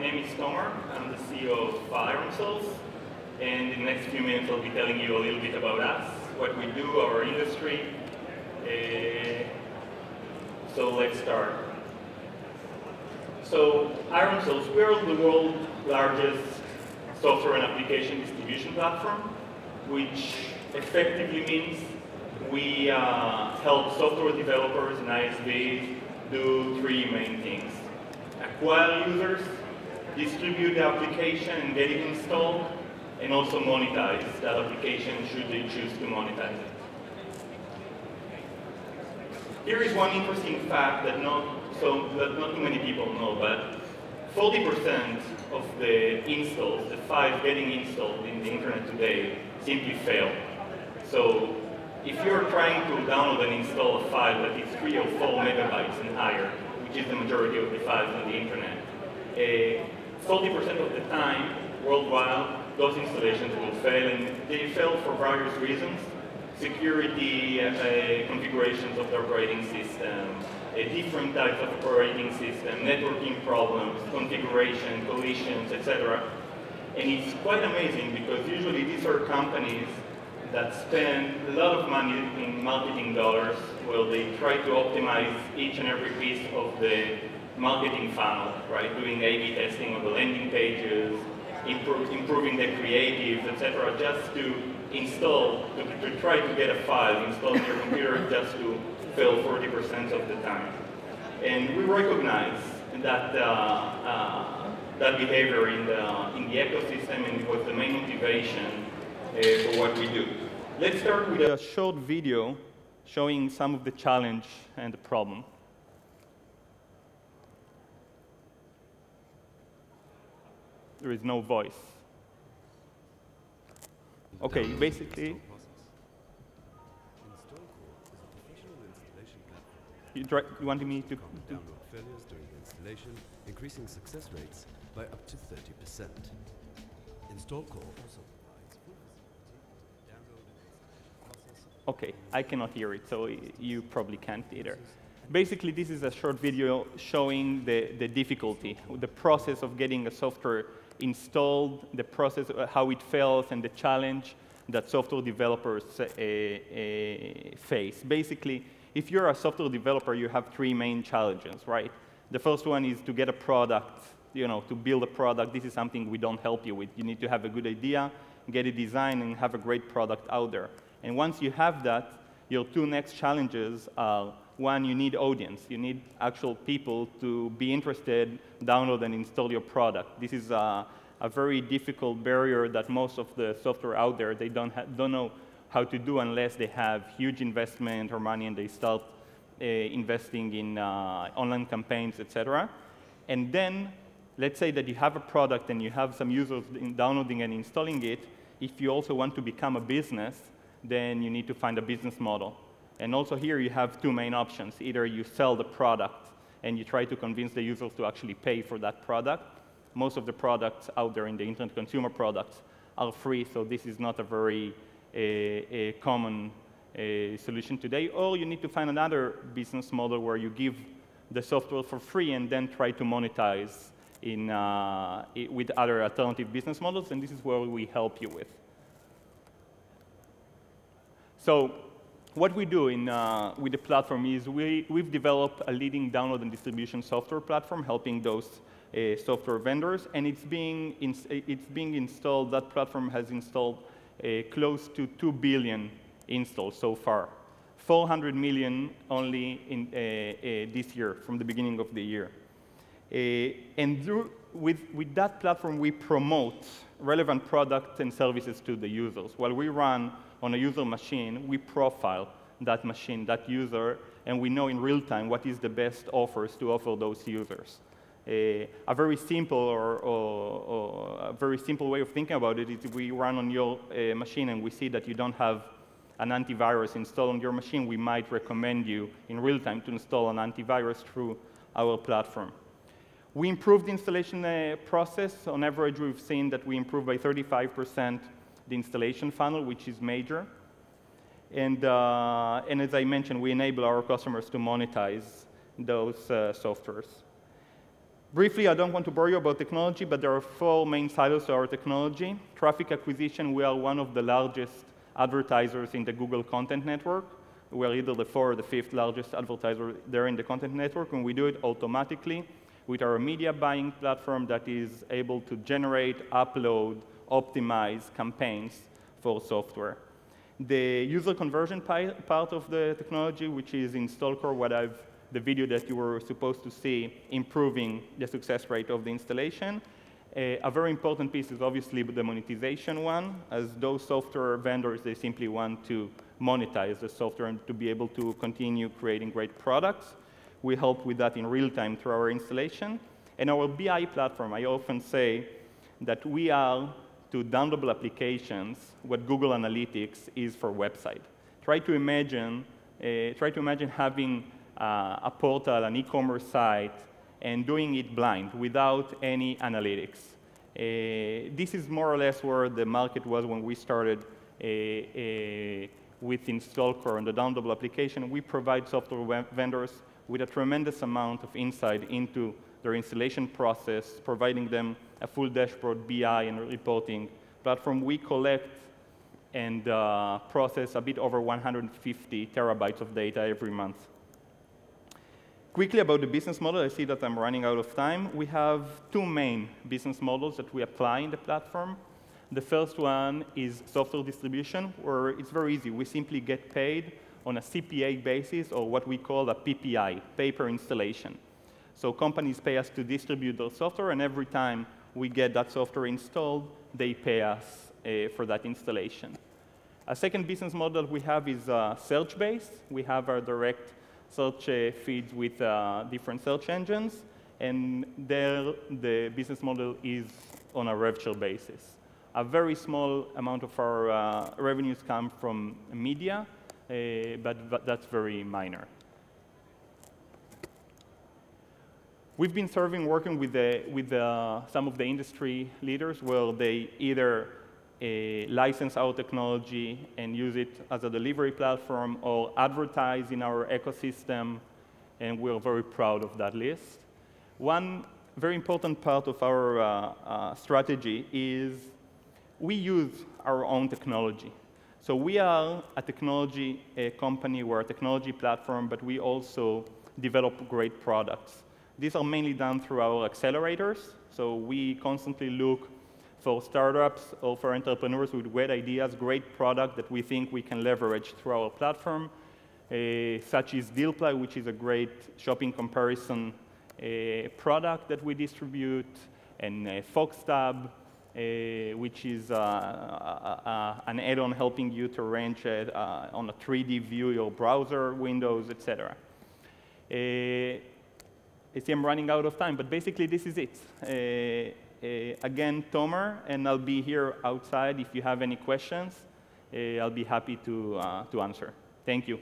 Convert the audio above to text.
name is Tomer. I'm the CEO of IronSource. And in the next few minutes, I'll be telling you a little bit about us, what we do, our industry. Uh, so let's start. So IronSource, we're the world's largest software and application distribution platform, which effectively means we uh, help software developers and ISVs do three main things. Acquire users, distribute the application and get it installed, and also monetize that application should they choose to monetize it. Here is one interesting fact that not, so, that not too many people know, but 40% of the installs, the files getting installed in the internet today, simply fail. So if you're trying to download and install a file that is three or four megabytes and higher, which is the majority of the files on the internet, eh, 40% uh, of the time, worldwide, those installations will fail, and they fail for various reasons. Security uh, configurations of the operating system, different types of operating system, networking problems, configuration, collisions, etc. And it's quite amazing because usually these are companies that spend a lot of money in marketing dollars where they try to optimize each and every piece of the marketing funnel, right? Doing A-B testing on the landing pages, improving the creatives, etc., just to install, to, to, try to get a file installed on your computer just to fail 40% of the time. And we recognize that uh, uh, that behavior in the, in the ecosystem and it was the main motivation uh, for what we do. Let's start with a short video showing some of the challenge and the problem. There is no voice. Okay, basically, you, you wanted me to, to failures during the installation, increasing success rates by up to 30%. InstallCore also Okay, I cannot hear it, so you probably can't either. Basically, this is a short video showing the, the difficulty, the process of getting a software installed, the process, uh, how it fails, and the challenge that software developers uh, uh, face. Basically, if you're a software developer, you have three main challenges, right? The first one is to get a product, you know, to build a product. This is something we don't help you with. You need to have a good idea, get a design, and have a great product out there. And once you have that, your two next challenges are, one, you need audience. You need actual people to be interested, download and install your product. This is a, a very difficult barrier that most of the software out there, they don't, don't know how to do unless they have huge investment or money and they start uh, investing in uh, online campaigns, etc. And then, let's say that you have a product and you have some users downloading and installing it. If you also want to become a business, then you need to find a business model. And also here you have two main options. Either you sell the product and you try to convince the users to actually pay for that product. Most of the products out there in the internet consumer products are free, so this is not a very a, common solution today. Or you need to find another business model where you give the software for free and then try to monetize in, uh, with other alternative business models, and this is where we help you with. So what we do in, uh, with the platform is we, we've developed a leading download and distribution software platform helping those uh, software vendors, and it's being, it's being installed, that platform has installed uh, close to 2 billion installs so far. 400 million only in, uh, uh, this year, from the beginning of the year. Uh, and through, with, with that platform, we promote relevant products and services to the users. While we run on a user machine, we profile that machine, that user, and we know in real time what is the best offers to offer those users. a very simple or, or, or, a very simple way of thinking about it is if we run on your uh, machine and we see that you don't have an antivirus installed on your machine, we might recommend you in real time to install an antivirus through our platform. We improved the installation uh, process. On average, we've seen that we improved by 35% the installation funnel, which is major. And, uh, and as I mentioned, we enable our customers to monetize those uh, softwares. Briefly, I don't want to bore you about technology, but there are four main silos to our technology. Traffic acquisition, we are one of the largest advertisers in the Google Content Network. We're either the fourth or the fifth largest advertiser there in the content network, and we do it automatically with our media buying platform that is able to generate, upload, optimize campaigns for software. The user conversion part of the technology, which is InstallCore, what I've the video that you were supposed to see improving the success rate of the installation. Uh, a very important piece is obviously the monetization one, as those software vendors, they simply want to monetize the software and to be able to continue creating great products. We help with that in real time through our installation. And our BI platform, I often say that we are to downloadable applications what Google Analytics is for website. Try to imagine, uh, try to imagine having uh, a portal, an e-commerce site, and doing it blind without any analytics. Uh, this is more or less where the market was when we started uh, with InstallCore and the downloadable application. We provide software vendors with a tremendous amount of insight into their installation process, providing them a full dashboard, BI, and reporting platform. We collect and uh, process a bit over 150 terabytes of data every month. Quickly about the business model, I see that I'm running out of time. We have two main business models that we apply in the platform. The first one is software distribution, where it's very easy. We simply get paid on a CPA basis, or what we call a PPI, pay-per installation. So companies pay us to distribute their software, and every time we get that software installed, they pay us uh, for that installation. A second business model we have is uh, search-based. We have our direct search uh, feeds with uh, different search engines, and there the business model is on a rev share basis. A very small amount of our uh, revenues come from media, but, but that's very minor. We've been serving, working with, the, with the, some of the industry leaders where they either license our technology and use it as a delivery platform or advertise in our ecosystem, and we're very proud of that list. One very important part of our uh, uh, strategy is we use our own technology. So we are a technology a company, we're a technology platform, but we also develop great products. These are mainly done through our accelerators. So we constantly look for startups or for entrepreneurs with great ideas, great product that we think we can leverage through our platform, uh, such as Dealply, which is a great shopping comparison uh, product that we distribute, and uh, FoxTab, uh, which is uh, uh, an add-on helping you to arrange on a 3D view your browser windows, etc. I see I'm running out of time, but basically this is it. Uh, again, Tomer, and I'll be here outside if you have any questions. Uh, I'll be happy to, uh, to answer. Thank you.